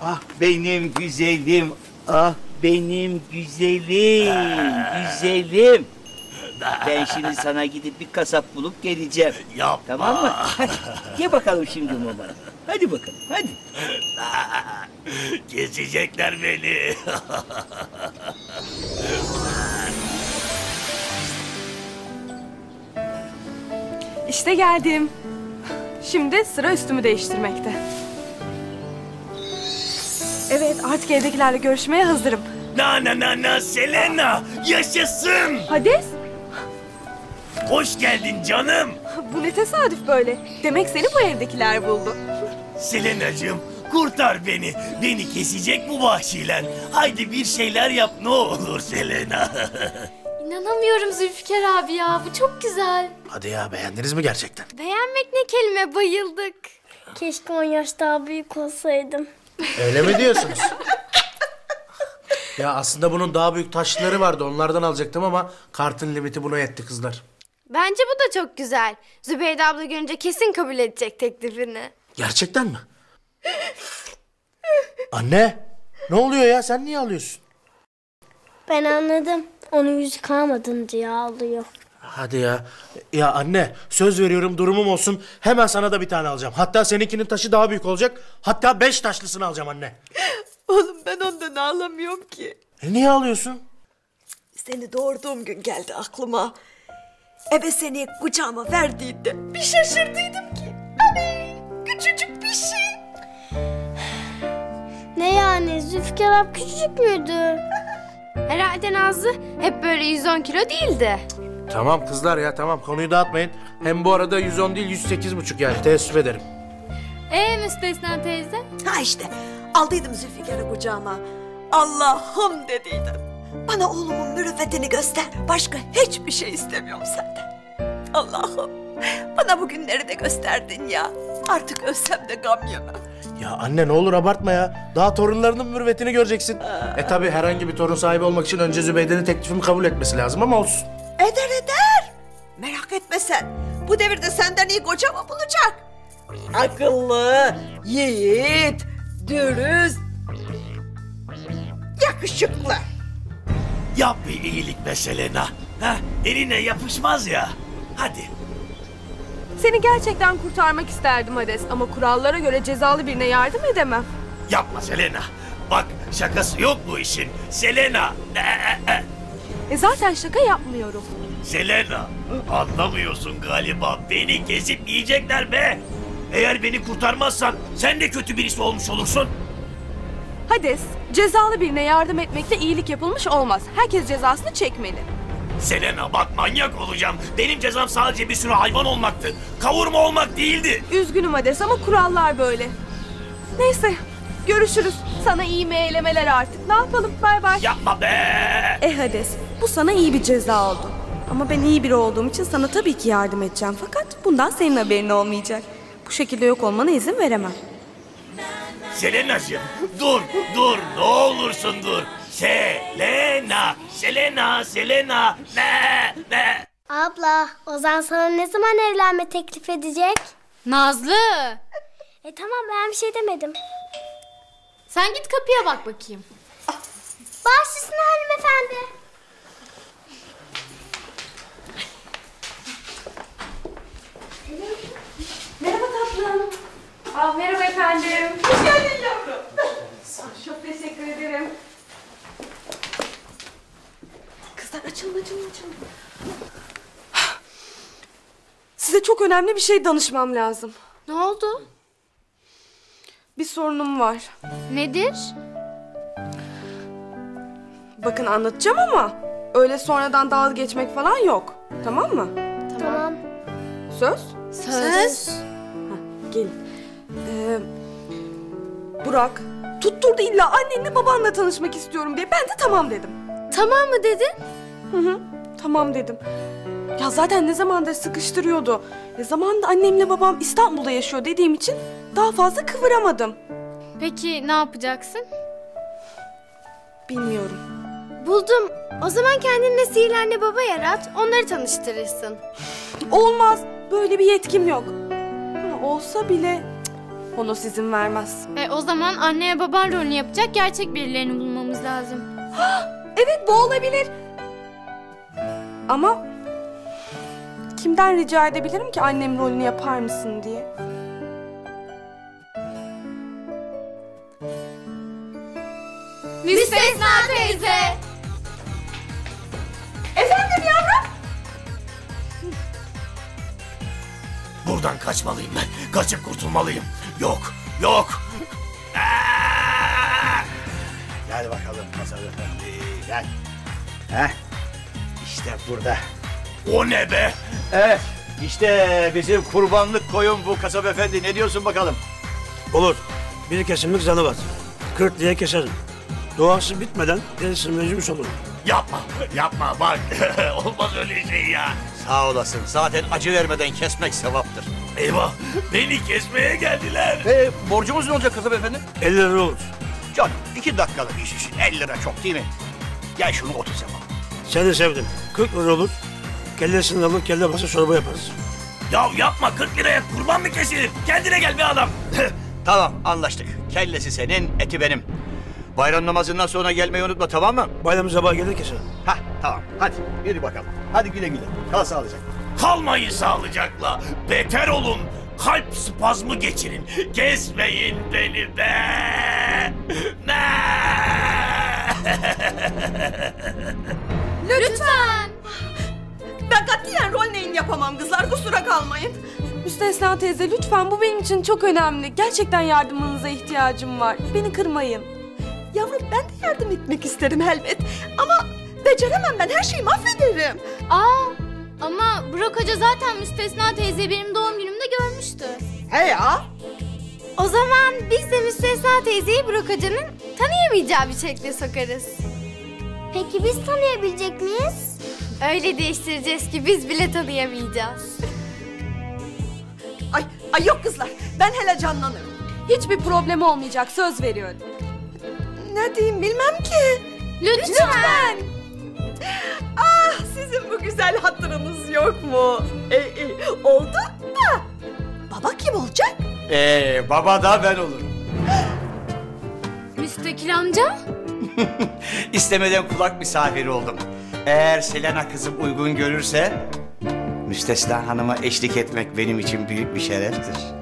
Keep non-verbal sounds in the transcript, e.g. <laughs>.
Ah benim güzelim. Ah benim güzelim. Güzelim. Ben şimdi sana gidip bir kasap bulup geleceğim. Yapma. Tamam mı? Hadi ye bakalım şimdi mama. Hadi bakalım hadi. Kesecekler beni. İşte geldim. Şimdi sıra üstümü değiştirmekte. Evet artık evdekilerle görüşmeye hazırım. na na na na Selena yaşasın. Hades Hoş geldin canım. bu ne tesadüf böyle. Demek seni bu evdekiler buldu. Selenacığım kurtar beni. Beni kesecek bu vahşiler. Haydi bir şeyler yap ne olur Selena. <laughs> İnanamıyorum Zülfikar abi ya. Bu çok güzel. Hadi ya beğendiniz mi gerçekten? Beğenmek ne kelime bayıldık. Keşke 10 yaş daha büyük olsaydım. Öyle mi diyorsunuz? ya aslında bunun daha büyük taşları vardı onlardan alacaktım ama kartın limiti buna yetti kızlar. Bence bu da çok güzel. Zübeyde abla görünce kesin kabul edecek teklifini. Gerçekten mi? Anne ne oluyor ya sen niye alıyorsun? Ben anladım. Onun yüzü kalmadın diye ağlıyor. Hadi ya. Ya anne söz veriyorum durumum olsun hemen sana da bir tane alacağım. Hatta seninkinin taşı daha büyük olacak. Hatta beş taşlısını alacağım anne. Oğlum ben ondan ağlamıyorum ki. E niye alıyorsun? Seni doğurduğum gün geldi aklıma. Ebe seni kucağıma verdiğinde bir şaşırdıydım ki. Aney küçücük bir şey. Ne yani Zülfikar abi küçücük müydü? Herhalde Nazlı hep böyle 110 kilo değildi. Tamam kızlar ya tamam konuyu dağıtmayın. Hem bu arada 110 değil 108 buçuk yani teessüf ederim. Ee Müstesna teyze? Ha işte aldıydım Zülfikar'ı kucağıma. Allah'ım dediydim. Bana oğlumun mürüvvetini göster. Başka hiçbir şey istemiyorum senden. Allah'ım bana bu günleri de gösterdin ya. Artık ölsem de gam yemem. Ya anne ne olur abartma ya. Daha torunlarının mürüvvetini göreceksin. E tabi herhangi bir torun sahibi olmak için önce Zübeyde'nin teklifimi kabul etmesi lazım ama olsun. Eder eder. Merak etme sen. Bu devirde senden iyi koca mı bulacak? Akıllı, yiğit, dürüst, yakışıklı. Yap bir iyilik be Selena. Ha, eline yapışmaz ya. Hadi. Seni gerçekten kurtarmak isterdim Hades ama kurallara göre cezalı birine yardım edemem. Yapma Selena. Bak şakası yok bu işin. Selena. E zaten şaka yapmıyorum. Selena. Anlamıyorsun galiba. Beni kesip yiyecekler be. Eğer beni kurtarmazsan sen de kötü birisi olmuş olursun. Hades, cezalı birine yardım etmekle iyilik yapılmış olmaz. Herkes cezasını çekmeli. Selena bak manyak olacağım. Benim cezam sadece bir sürü hayvan olmaktı. Kavurma olmak değildi. Üzgünüm Hades ama kurallar böyle. Neyse, görüşürüz. Sana iyi meylemeler artık. Ne yapalım? Bay bay. Yapma be. E Hades, bu sana iyi bir ceza oldu. Ama ben iyi biri olduğum için sana tabii ki yardım edeceğim. Fakat bundan senin haberin olmayacak. Bu şekilde yok olmana izin veremem. Selena'cığım dur dur ne olursun dur. Selena, Selena, Selena, ne, ne? Abla, Ozan sana ne zaman evlenme teklif edecek? Nazlı! E tamam ben bir şey demedim. Sen git kapıya bak bakayım. Baş üstüne hanımefendi. Merhaba tatlım. Aa, merhaba efendim. Hoş geldin yavrum. Çok teşekkür ederim. Kızlar açılın açılın açılın. Size çok önemli bir şey danışmam lazım. Ne oldu? Bir sorunum var. Nedir? Bakın anlatacağım ama öyle sonradan dalga geçmek falan yok. Tamam mı? Tamam. Söz? Söz. Gelin. Ee, Burak tutturdu illa annenle babanla tanışmak istiyorum diye. Ben de tamam dedim. Tamam mı dedin? Hı hı. Tamam dedim. Ya zaten ne zamandır sıkıştırıyordu. Ne zamanında annemle babam İstanbul'da yaşıyor dediğim için daha fazla kıvıramadım. Peki ne yapacaksın? Bilmiyorum. Buldum. O zaman kendine sihirli anne baba yarat, onları tanıştırırsın. Olmaz. Böyle bir yetkim yok. Ha, olsa bile cık, Honos izin vermez. E, o zaman anne ve baban rolünü yapacak gerçek birilerini bulmamız lazım. <gasps> Evet bu olabilir. Ama kimden rica edebilirim ki annem rolünü yapar mısın diye? Müstesna teyze. Efendim yavrum? Buradan kaçmalıyım ben. Kaçıp kurtulmalıyım. Yok, yok. Aa! Gel bakalım kasap efendi gel. Heh. İşte burada. O ne be? Evet işte bizim kurbanlık koyun bu kasap efendi ne diyorsun bakalım? Olur. Bir kesimlik zanı var. Kırk diye keserim. Doğası bitmeden gerisini mecbur olurum. Yapma, yapma bak. <laughs> Olmaz öyle şey ya. Sağ olasın zaten acı vermeden kesmek sevaptır. Eyvah, beni kesmeye geldiler. E, borcumuz ne olacak kasap efendi? 50 lira olur. Canım iki dakikalık iş için 50 lira çok değil mi? Gel şunu otur yapalım. Seni sevdim. 40 lira olur. Kellesini alır kelle basa çorba yaparız. Ya yapma 40 liraya kurban mı kesilir? Kendine gel be adam. <laughs> Tamam anlaştık. Kellesi senin, eti benim. Bayram namazından sonra gelmeyi unutma tamam mı? Bayram sabahı gelir keserim. Hah tamam hadi yürü bakalım. Hadi güle güle. Kal sağlıcakla. Kalmayın sağlıcakla. Beter olun. Kalp spazmı geçirin. Kesmeyin beni be. Ne? <laughs> Lütfen. Ben katiyen rol neyin yapamam kızlar kusura kalmayın. Müstesna teyze lütfen bu benim için çok önemli. Gerçekten yardımınıza ihtiyacım var. Beni kırmayın. Yavrum ben de yardım etmek isterim elbet. Ama beceremem ben her şeyi mahvederim. Aa, ama Burak Hoca zaten Müstesna teyze benim doğum günümde görmüştü. He ya. O zaman biz de Müstesna teyzeyi Burak Hoca'nın tanıyamayacağı bir şekle sokarız. Peki biz tanıyabilecek miyiz? Öyle değiştireceğiz ki biz bile tanıyamayacağız. Ay, ay yok kızlar ben hele canlanırım. Hiçbir problem olmayacak söz veriyorum. Ne diyeyim bilmem ki. Lütfen. Ah sizin bu güzel hatırınız yok mu? E, e, oldu da. Baba kim olacak? Ee, baba da ben olurum. Müstakil amca. <laughs> İstemeden kulak misafiri oldum. Eğer Selena kızım uygun görürse... Müstesna hanıma eşlik etmek benim için büyük bir şereftir.